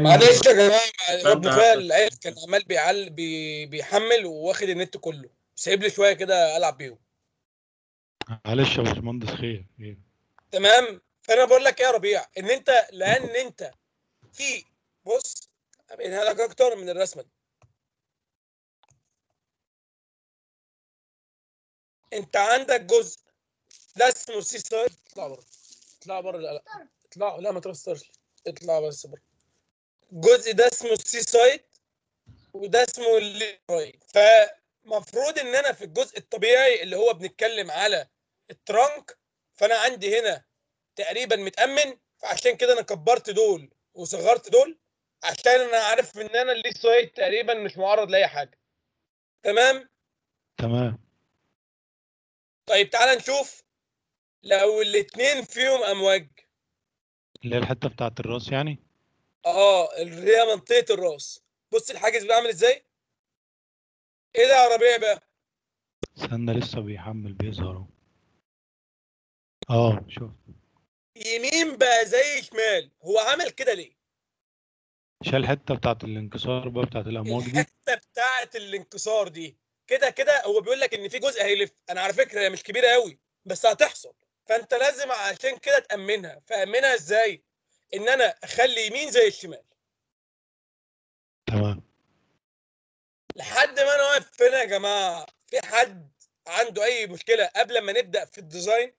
معلش يا جماعة رب استنى. فيها العيب كان عمال بيعل بي... بيحمل وواخد النت كله. سايب لي شوية كده ألعب بيهم. معلش يا باشمهندس خير خير. تمام؟ فأنا بقول لك إيه يا ربيع؟ إن أنت لأن أنت في بص ابينها لك أكتر من الرسمة دي. أنت عندك جزء ده اسمه sea side. اطلع بره. اطلع بره. لا لا. اطلع. لا ما ت restart ش اطلع بس بره. الجزء ده اسمه ال sea side وده اسمه اللي فمفروض إن أنا في الجزء الطبيعي اللي هو بنتكلم على ال trunk فأنا عندي هنا تقريبا متأمن فعشان كده أنا كبرت دول وصغرت دول عشان أنا عارف إن أنا ال lee side تقريبا مش معرض لأي حاجة. تمام؟ تمام. طيب تعال نشوف لو الاتنين فيهم أمواج. اللي هي الحتة بتاعت الرأس يعني؟ آه اللي هي منطقة الرأس. بص الحاجز بيعمل إزاي؟ إيه ده يا ربيع بقى؟ استنى لسه بيحمل بيظهر أهو. آه شوف. يمين بقى زي شمال. هو عمل كده ليه؟ شال الحته بتاعت الانكسار بقى بتاعت الأمواج دي. الحتة بتاعه الانكسار دي. كده كده هو بيقول لك إن في جزء هيلف. أنا على فكرة هي مش كبيرة قوي بس هتحصل. فأنت لازم عشان كده تأمنها. فأمنها إزاي؟ إن أنا أخلي يمين زي الشمال. تمام. لحد ما أنا واقف هنا يا جماعة في حد عنده أي مشكلة قبل ما نبدأ في الديزاين؟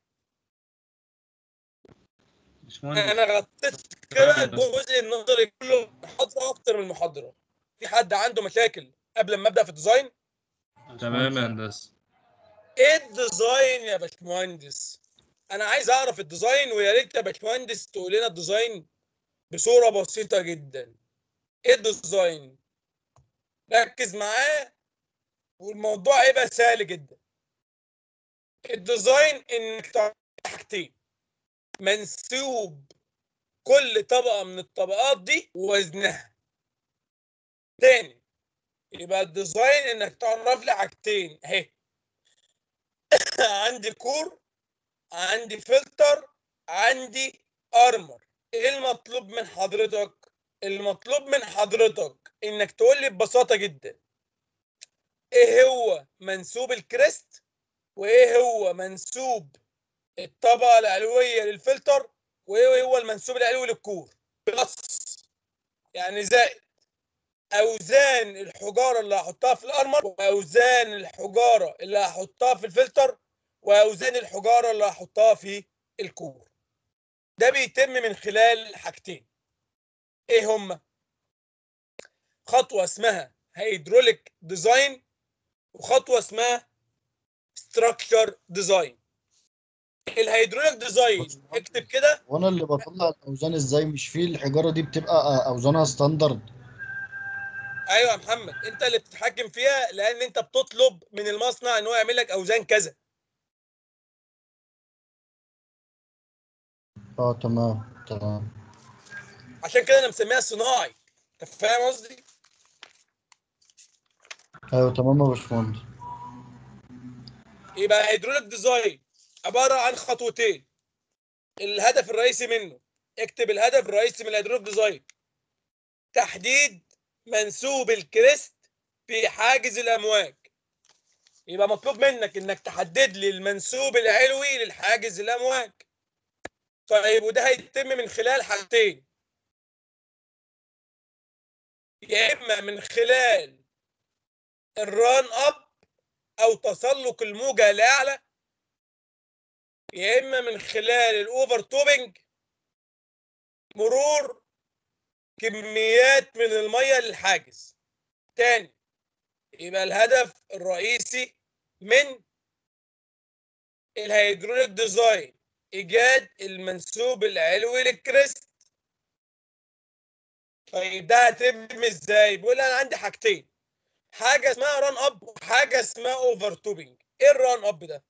أنا غطيت كده الجزء النظري كله محاضره أكتر من محاضرة. في حد عنده مشاكل قبل ما أبدأ في ال design؟ تمام يا هندسه إيه ال design يا باشمهندس؟ أنا عايز اعرف ال design ويا ريت يا باشمهندس تقول لنا ال design بصورة بسيطة جدا. إيه ال design؟ ركز معاه. والموضوع هيبقى سهل جدا. ال design انك تعرف حاجتين منسوب كل طبقة من الطبقات دي ووزنها تاني يبقى ال design انك تعرف لي حاجتين. اهي. عندي core عندي فلتر عندي armour إيه المطلوب من حضرتك؟ المطلوب من حضرتك إنك تقول لي ببساطة جدا. إيه هو منسوب ال crest؟ وإيه هو منسوب الطبقة العلويه للفلتر؟ وإيه هو المنسوب العلوي لل core؟ plus. يعني زائد أوزان الحجارة اللي هحطها في ال armour وأوزان الحجارة اللي هحطها في الفلتر وأوزان الحجارة اللي هحطها في ال core. ده بيتم من خلال حاجتين. إيه هما خطوة اسمها hydraulic design وخطوة اسمها structure design ال hydraulic design اكتب كده. وأنا اللي بطلع الأوزان إزاي مش في الحجارة دي بتبقى أوزانها standard أيوه يا محمد أنت اللي بتتحكم فيها لأن أنت بتطلب من المصنع إن هو يعمل لك أوزان كذا. آه تمام تمام. عشان كده أنا مسميها صناعي. انت فاهم قصدي؟ أيوه تمام يا باشمهندس. يبقى hydraulic design عبارة عن خطوتين. الهدف الرئيسي منه اكتب الهدف الرئيسي من ال hydraulic design. تحديد منسوب ال crest في حاجز الأمواج. يبقى مطلوب منك إنك تحدد لي المنسوب العلوي للحاجز الأمواج. طيب وده هيتم من خلال حاجتين. يا إما من خلال ال run up أو تسلق الموجة لأعلى يا إما من خلال ال overtopping مرور كميات من المية للحاجز. تاني يبقى الهدف الرئيسي من ال hydraulic design. إيجاد المنسوب العلوي لل crest. طيب ده هتم إزاي؟ بيقول أنا عندي حاجتين. حاجة اسمها run up وحاجة اسمها overtopping إيه ال run up ده؟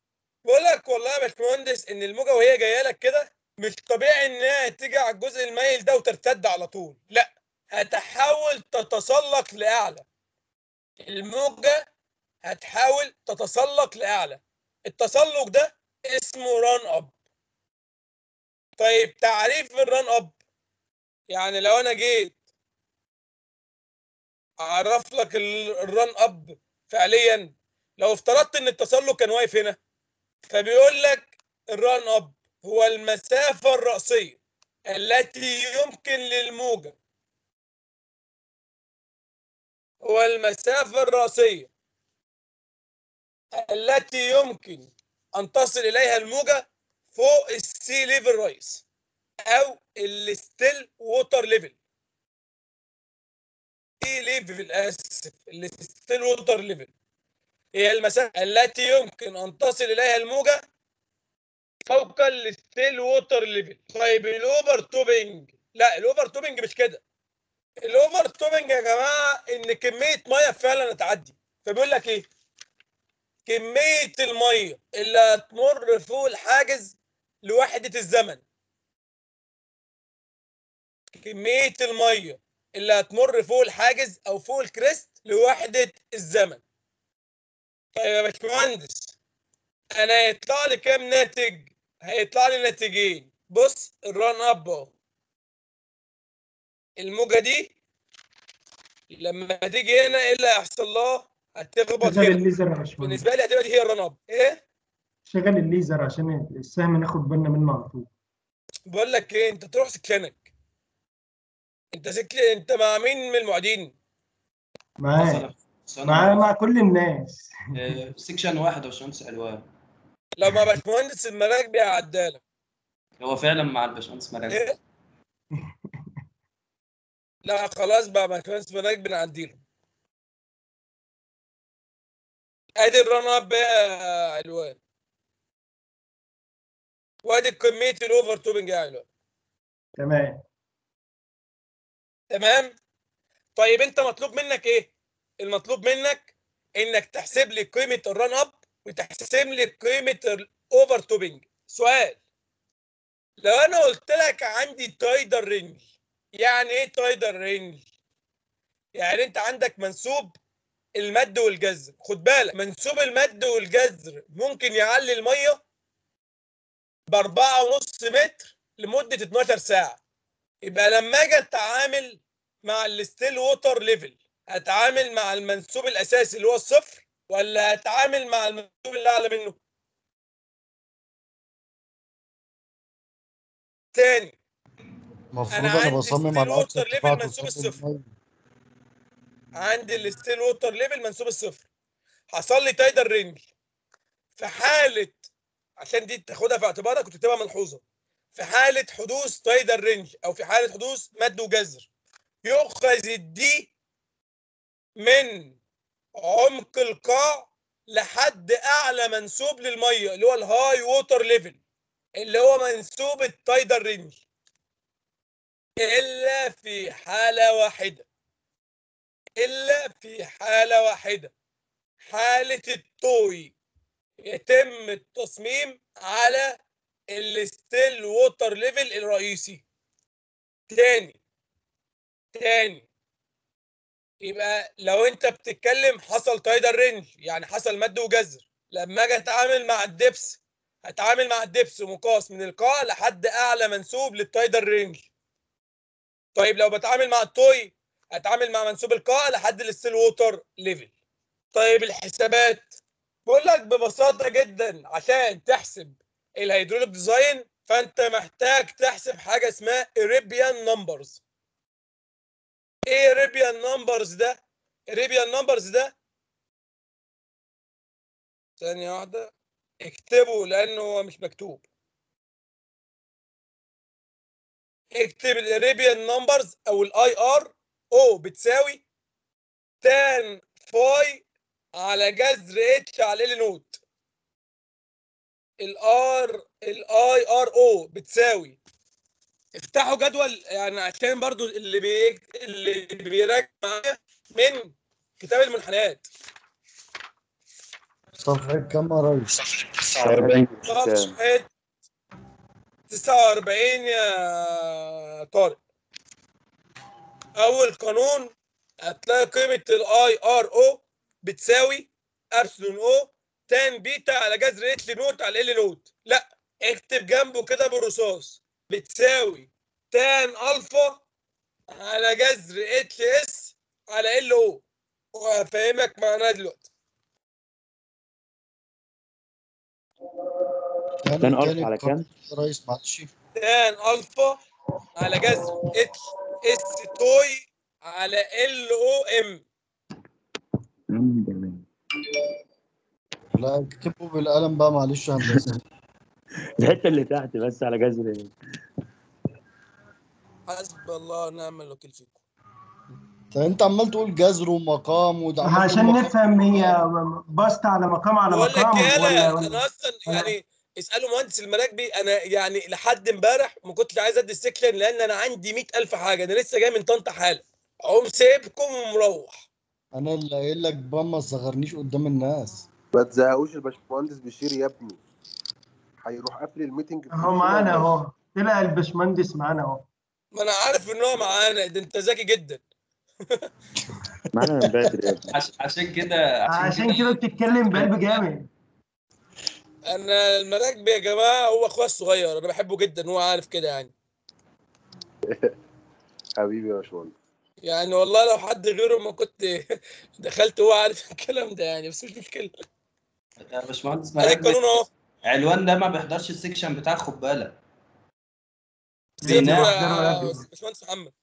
بقول لك والله يا باشمهندس إن الموجة وهي جاية لك كده مش طبيعي إنها تيجي على الجزء المايل ده وترتد على طول. لا هتحاول تتسلق لأعلى. الموجة هتحاول تتسلق لأعلى. التسلق ده اسمه run up طيب تعريف ال run up. يعني لو أنا جيت أعرف لك ال- ال run up فعليا لو افترضت إن التسلق كان واقف هنا فبيقول لك ال run up هو المسافة الرأسية التي يمكن للموجة هو المسافة الرأسية التي يمكن أن تصل إليها الموجة فوق ال sea level rise أو ال still water level sea level آسف ال still water level هي المسافة التي يمكن أن تصل إليها الموجة فوق ال still water level طيب ال overtopping لا ال overtopping مش كده. ال overtopping يا جماعة إن كمية مية فعلا هتعدي. فبيقول لك إيه؟ كمية المية اللي هتمر فوق الحاجز لوحدة الزمن. كمية المية اللي هتمر فوق الحاجز أو فوق ال crest لوحدة الزمن. طيب يا باشمهندس أنا هيطلع لي كام ناتج؟ هيطلع لي ناتجين. بص ال run up أهو. الموجة دي لما تيجي هنا إيه اللي هيحصل لها؟ هتخبط هنا. بالنسبة لي هتبقى دي هي ال run up. إيه؟ شغل الليزر عشان السهم ناخد بالنا منه على طول. بقول لك إيه أنت تروح سكنك أنت سك أنت مع مين من المعيدين؟ حصل مع مع كل الناس. آه، section واحد يا باشمهندس علوان لو مع باشمهندس المراكبي هعدالك هو فعلا مع الباشمهندس مراكب إيه؟ لا خلاص بقى باشمهندس المراكبي نعديله أدي ال run up بقى يا علوان وادي كمية ال overtopping يا علوان تمام. تمام؟ طيب أنت مطلوب منك إيه؟ المطلوب منك إنك تحسب لي قيمة ال run up وتحسب لي قيمة ال overtopping. سؤال. لو أنا قلت لك عندي tidal range يعني إيه tidal range؟ يعني أنت عندك منسوب المد والجزر. خد بالك منسوب المد والجزر ممكن يعلي المية بأربعة ونص متر لمدة 12 ساعة. يبقى لما أجي أتعامل مع ال still water level هتعامل مع المنسوب الأساسي اللي هو الصفر ولا هتعامل مع المنسوب اللي أعلى منه؟ تاني. المفروض أنا أنا عندي بصمم على water level منسوب الصفر. عندي ال still water level منسوب الصفر. حصل لي tidal range في حالة عشان دي تاخدها في اعتبارك وتكتبها ملحوظة. في حالة حدوث tidal range أو في حالة حدوث مد وجزر يؤخذ ال d من عمق القاع لحد أعلى منسوب للمية اللي هو ال high water level اللي هو منسوب ال tidal range. إلا في حالة واحدة. إلا في حالة واحدة. حالة ال toe. يتم التصميم على ال still water level الرئيسي. تاني تاني يبقى لو انت بتتكلم حصل tidal range يعني حصل مد وجزر لما أجي اتعامل مع ال depth هتعامل مع ال depth مقاس من القاع لحد أعلى منسوب لل tidal range طيب لو بتعامل مع ال toe هتعامل مع منسوب القاع لحد ال still water level طيب الحسابات بقول لك ببساطة جدا عشان تحسب ال hydraulic design فأنت محتاج تحسب حاجة اسمها Iribarren numbers إيه Iribarren numbers ده؟ Iribarren numbers ده؟ ثانية واحدة. اكتبه لأنه هو مش مكتوب. اكتب ال Iribarren numbers أو ال I R O بتساوي tan phi على جذر اتش على ال نوت الار الاي آر أو بتساوي. افتحوا جدول يعني عشان برضو اللي بي اللي بيراجع معايا من كتاب المنحنيات. صفحة كام يا ريس؟ 40 صفحة 49 يا طارق. أول قانون هتلاقي قيمة الاي آر أو بتساوي ارسلون أو تان بيتا على جذر اتش نوت على ال نوت. لا اكتب جنبه كده بالرصاص. بتساوي تان الفا على جذر اتش اس على ال أو وهفهمك معناها دلوقتي. تان ألف على كام؟ ريس معلش tan alpha على جذر H S toe على L O M لا اكتبوا بالقلم بقى معلش يا هندسة. الحته اللي تحت بس على جذر إيه حسب الله ونعم الوكيل فيكم. انت عمال تقول جذر ومقام وده عشان مقام. نفهم هي بسط على مقام على بقول لك مقام يالا ولا ولا أنا أصلا يعني اسألوا مهندس المراكبي أنا يعني لحد امبارح ما كنتش عايز أدي ال section لأن أنا عندي 100000 حاجة. أنا لسه جاي من طنطا حالا. أقوم سايبكم ومروح. أنا اللي قايل لك بقى ما تصغرنيش قدام الناس. ما تزهقوش الباشمهندس بشير يا ابني. هيروح قافل ال meeting اهو معانا. اهو. طلع الباشمهندس معانا اهو. ما أنا عارف ان هو معانا ده انت ذكي جدا. معانا من بدري يا ابني. عش... عشان كده عشان كده. بتتكلم بقلب جامد. أنا المراكبي يا جماعة هو اخويا الصغير أنا بحبه جدا هو عارف كده يعني. حبيبي يا باشمهندس. يعني والله لو حد غيره ما كنت دخلت هو عارف الكلام ده يعني بس مش مشكلة. يا باشمهندس القانون أهو. علوان ده ما بيحضرش السكشن بتاعك خد بالك. باشمهندس محمد.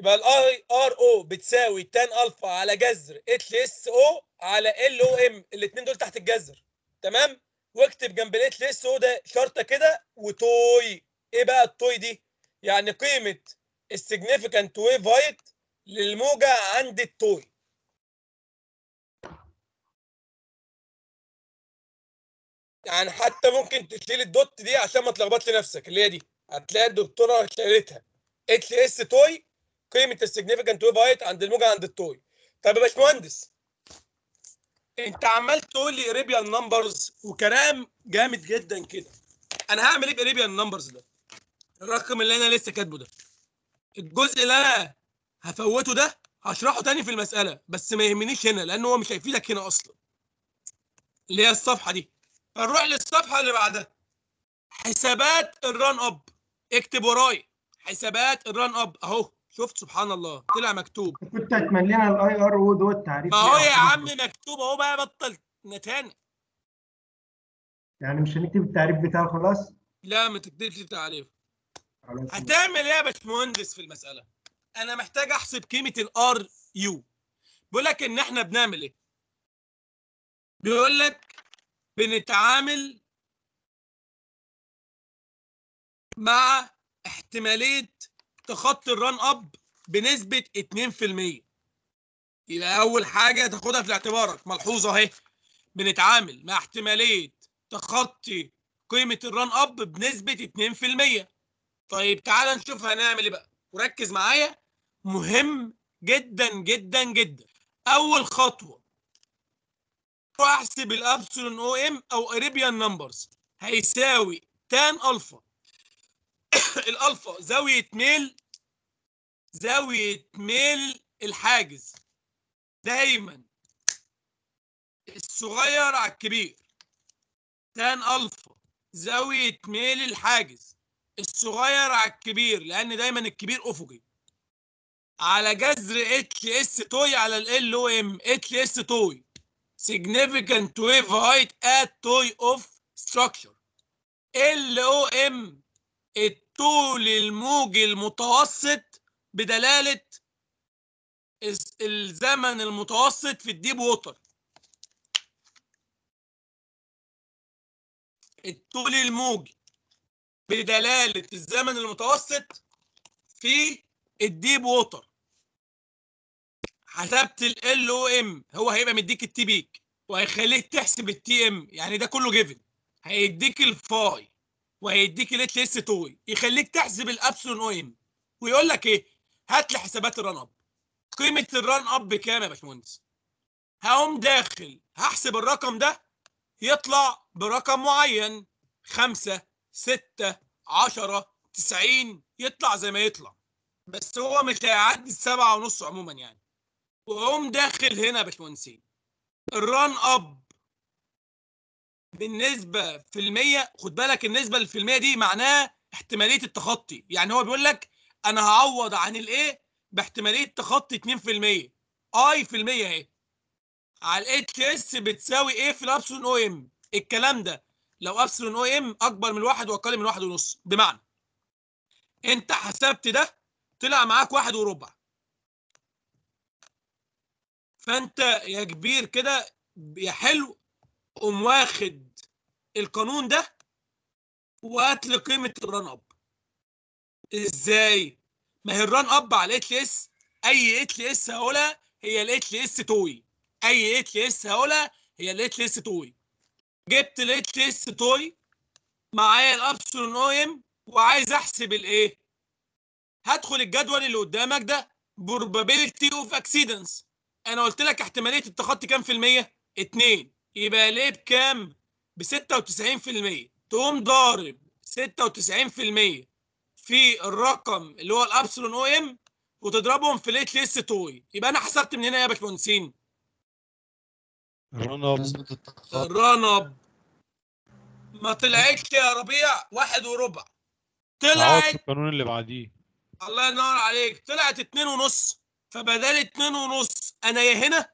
يبقى ال I R O بتساوي tan alpha على جذر H S O على L O M الاثنين دول تحت الجذر. تمام؟ واكتب جنب ال H S O ده شرطة كده و toe. إيه بقى ال toe دي؟ يعني قيمة ال significant wave height للموجة عند ال toe. يعني حتى ممكن تشيل ال dot دي عشان ما تلخبطش نفسك اللي هي دي. هتلاقي الدكتورة شالتها. H S toe قيمه ال significant wave height عند الموجة عند ال toe طب يا باشمهندس انت عمال تقول لي Iribarren numbers وكلام جامد جدا كده. أنا هعمل إيه ب Iribarren numbers ده؟ الرقم اللي أنا لسه كاتبه ده. الجزء اللي أنا هفوته ده هشرحه تاني في المسألة بس ما يهمنيش هنا لأن هو مش هيفيدك هنا أصلا. اللي هي الصفحة دي. هنروح للصفحه اللي بعدها؟ حسابات ال run up. اكتب ورايا حسابات ال run up. أهو. شفت؟ سبحان الله. طلع مكتوب. كنت هتملي لنا الاي ار أو دوت تعريف ما هو يا أو عم مكتوب أهو بقى بطل نتاني. يعني مش هنكتب التعريف بتاعه خلاص؟ لا ما تكتبش التعريف. هتعمل إيه يا باشمهندس في المسألة؟ أنا محتاج أحسب قيمة ال R U بيقول لك إن إحنا بنعمل إيه؟ بيقول لك بنتعامل مع احتمالية تخطي ال run up بنسبة 2% يبقى أول حاجة تاخدها في اعتبارك ملحوظة أهي. بنتعامل مع احتمالية تخطي قيمة ال run up بنسبة 2% طيب تعال نشوف هنعمل إيه بقى. وركز معايا. مهم جدا جدا جدا. أول خطوة روح أحسب ال epsilon O M أو Iribarren numbers. هيساوي tan alpha. ال alpha زاوية ميل زاوية ميل الحاجز. دايما. الصغير على الكبير. tan alpha زاوية ميل الحاجز. الصغير على الكبير لأن دايما الكبير أفقي. على جذر H S toe على L O M H S toe. Significant wave height at toy of structure. O M الطول الموجي المتوسط بدلالة الز- الزمن المتوسط في ال deep water. الطول الموجي بدلالة الزمن المتوسط في ال deep water. حسبت L O M هو هيبقى مديك ال T peak وهيخليك تحسب ال T M يعني ده كله given هيديك ال phi وهيديك ال H S toe. يخليك تحسب ال epsilon O M ويقول لك إيه؟ هات لي حسابات ال run up قيمة ال run up بكام يا باشمهندس؟ هقوم داخل هحسب الرقم ده يطلع برقم معين. خمسة ستة عشرة تسعين يطلع زي ما يطلع. بس هو مش هيعدي السبعة ونص عموما يعني. وأقوم داخل هنا باشمهندسين. الران أب بالنسبة في المية خد بالك النسبة في المية دي معناها احتمالية التخطي. يعني هو بيقول لك أنا هعوض عن الإيه باحتمالية تخطي 2% اي في المية أهي. على ال H S بتساوي A في ال epsilon O M الكلام ده لو epsilon O M أكبر من واحد وأقل من واحد ونص. بمعنى أنت حسبت ده طلع معاك واحد وربع. فانت يا كبير كده يا حلو قوم واخد القانون ده وهات لي قيمة ال run up إزاي؟ ما هي ال run up على ال H S أي H S هقولها هي ال H S toe. أي H S هقولها هي ال H S toe. جبت ال H S toe معايا ال epsilon O M وعايز أحسب ال A هدخل الجدول اللي قدامك ده probability of exceedance أنا قلت لك احتمالية التخطي كام في المية؟ 2 يبقى ال A بكام؟ ب 96% تقوم ضارب 96% في الرقم اللي هو ال epsilon O M وتضربهم في ال H S toe. يبقى أنا حسبت من هنا يا باشمهندسين. ال run up. up. ما طلعتش يا ربيع. واحد وربع. طلعت القانون اللي بعديه. الله ينور عليك. طلعت اتنين ونص. فبدل اتنين ونص أنا يا هنا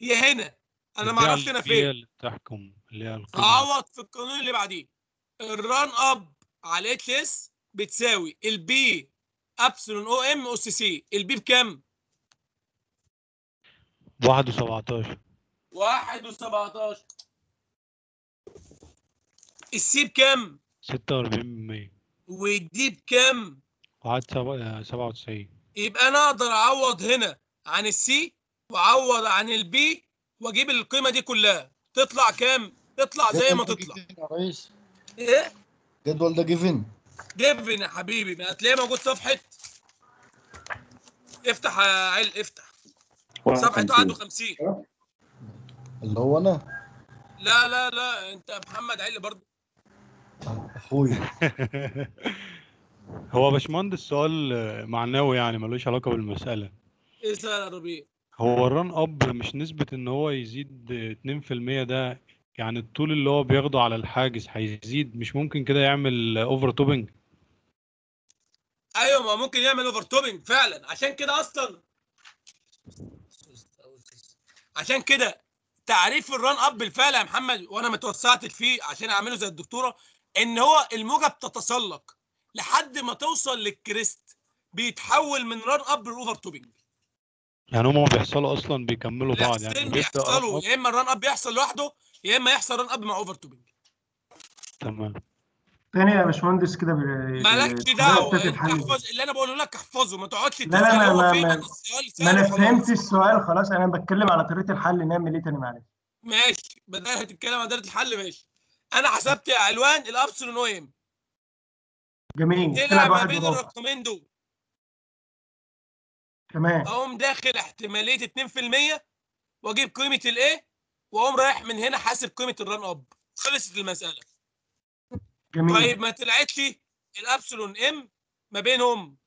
يا هنا. أنا ما أعرفش أنا فين. اللي بتحكم اللي هي اعوض في القانون اللي بعديه. ال run up على H S بتساوي ال B epsilon O M أس C ال B بكام؟ واحد وسبعتاشر. واحد وسبعتاشر. ال C بكام؟ ستة وأربعين بالمية. وال D بكام؟ واحد سبعة سبعة وتسعين. يبقى أنا أقدر اعوض هنا عن ال C واعوض عن ال B واجيب القيمة دي كلها. تطلع كام؟ تطلع زي ما تطلع. given يا ريس؟ إيه؟ الجدول ده given given يا حبيبي؟ ما هتلاقيه موجود صفحة. افتح يا عل افتح. صفحة 51 اللي هو أنا؟ لا لا لا انت محمد علي برضه. اخويا. هو باشمهندس سؤال آه، معنوي يعني ملوش علاقة بالمسألة. إيه سهل يا ربيع؟ هو ال run up مش نسبة إن هو يزيد اتنين في المية ده؟ يعني الطول اللي هو بياخده على الحاجز هيزيد؟ مش ممكن كده يعمل اوفر توبنج أيوه ما ممكن يعمل overtopping فعلا. عشان كده أصلا عشان كده تعريف ال run up بالفعل يا محمد وأنا ما توسعتش فيه عشان أعمله زي الدكتورة إن هو الموجة بتتسلق. لحد ما توصل لل crest بيتحول من run up ل overtopping يعني هما بيحصلوا أصلا بيكملوا بعض يعني بيحصلوا. يا إما ال run up يحصل لوحده يا إما يحصل run up مع overtopping تمام. تاني يا باشمهندس كده مالكش دعوة. احفظ اللي أنا بقوله لك احفظه ما تقعدش لا، لا، تسال ما- هو ما- ما- أنا. فهمت السؤال خلاص أنا بتكلم على طريقة الحل نعمل إيه تاني معلش؟ ماشي بدل هتتكلم عن طريقة الحل ماشي. أنا حسبت يا علوان ال epsilon o m جميل. طلع طلع ما بين الرقمين دول؟ تمام. أقوم داخل احتمالية 2% وأجيب قيمة ال A وأقوم رايح من هنا حاسب قيمة ال run up خلصت المسألة. جميل. طيب ما طلعتش ال epsilon m ما بينهم.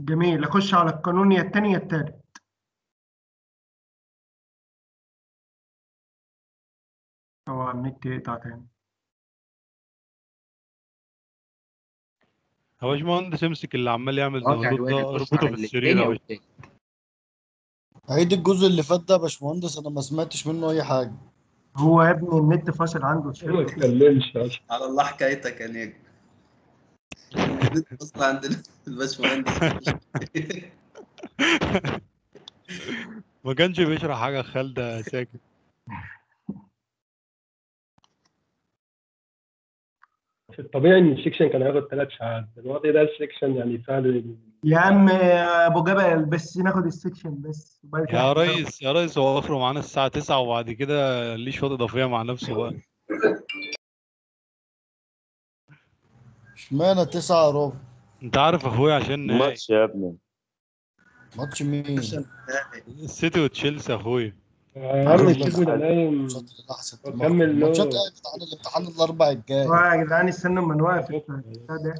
جميل. أخش على القانون يا التاني يا التالت طبعا النت يقطع تاني. يا باشمهندس امسك اللي عمال يعمل داونلود ده الواحد يخش اربطه في السرير يا باشا. عيد الجزء اللي فات ده يا باشمهندس أنا ما سمعتش منه أي حاجة. هو يا ابني النت فاصل عنده ما تتكلمش أصلا على الله حكايتك يا نجم. أصلا عندنا الباشمهندس. ما كانش بيشرح حاجة خالص ده ساكت في الطبيعي إن ال section كان هياخد ثلاث ساعات دلوقتي ده ال section يعني فعلا يا عم أبو جبل بس ناخد ال section بس. يا. ريس يا ريس هو أخره معانا الساعة 9 وبعد كده ليه أشواط إضافية مع نفسه بقى؟ إشمعنى تسعة ربع أنت عارف أخويا عشان نهائي ماتش يا ابني. ماتش مين؟ السيتي وتشيلسي أخويا. يا عم الشيخ ده نايم وكمل له. ماتشات الامتحان الأربع الجاي. هو يا جدعان استنوا اما نوقف ده